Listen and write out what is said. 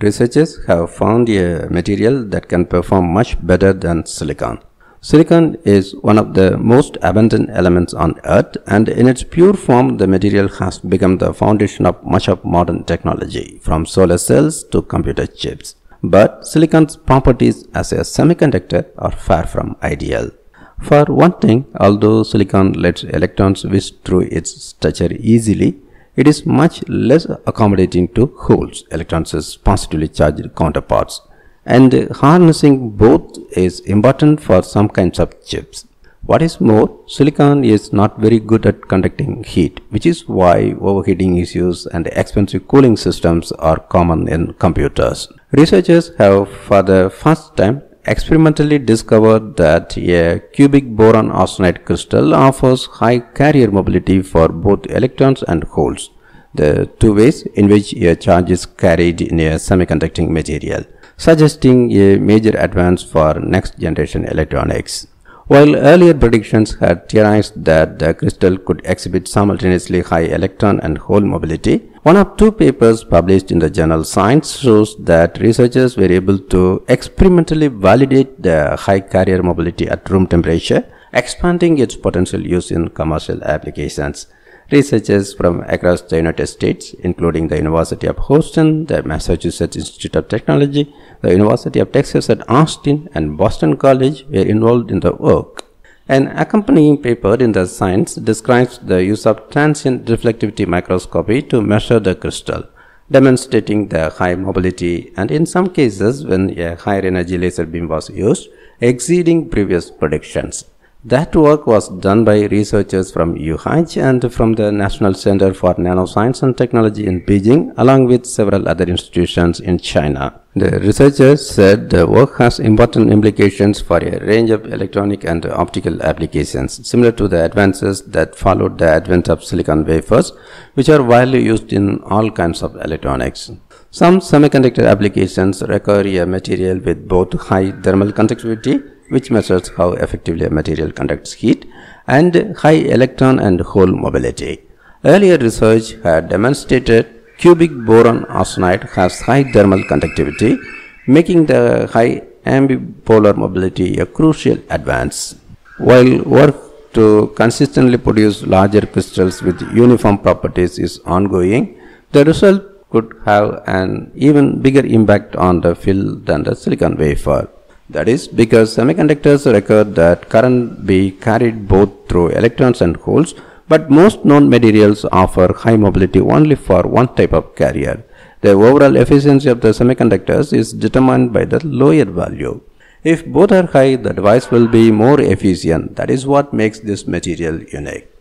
Researchers have found a material that can perform much better than silicon. Silicon is one of the most abundant elements on earth and in its pure form the material has become the foundation of much of modern technology from solar cells to computer chips. But silicon's properties as a semiconductor are far from ideal. For one thing, although silicon lets electrons whisk through its structure easily, it is much less accommodating to holes, electrons' positively charged counterparts, and harnessing both is important for some kinds of chips. What is more, silicon is not very good at conducting heat, which is why overheating issues and expensive cooling systems are common in computers. Researchers have for the first time experimentally discovered that a cubic boron arsenide crystal offers high carrier mobility for both electrons and holes, the two ways in which a charge is carried in a semiconducting material, suggesting a major advance for next generation electronics. While earlier predictions had theorized that the crystal could exhibit simultaneously high electron and hole mobility, one of two papers published in the journal Science shows that researchers were able to experimentally validate the high carrier mobility at room temperature, expanding its potential use in commercial applications. Researchers from across the United States, including the University of Houston, the Massachusetts Institute of Technology, the University of Texas at Austin, and Boston College were involved in the work. An accompanying paper in the Science describes the use of transient reflectivity microscopy to measure the crystal, demonstrating the high mobility and in some cases when a higher energy laser beam was used, exceeding previous predictions. That work was done by researchers from UH and from the National Center for Nanoscience and Technology in Beijing along with several other institutions in China. The researchers said the work has important implications for a range of electronic and optical applications similar to the advances that followed the advent of silicon wafers which are widely used in all kinds of electronics. Some semiconductor applications require a material with both high thermal conductivity which measures how effectively a material conducts heat, and high electron and hole mobility. Earlier research had demonstrated cubic boron arsenide has high thermal conductivity, making the high ambipolar mobility a crucial advance. While work to consistently produce larger crystals with uniform properties is ongoing, the result could have an even bigger impact on the field than the silicon wafer. That is because semiconductors require that current be carried both through electrons and holes, but most known materials offer high mobility only for one type of carrier. The overall efficiency of the semiconductors is determined by the lower value. If both are high, the device will be more efficient. That is what makes this material unique.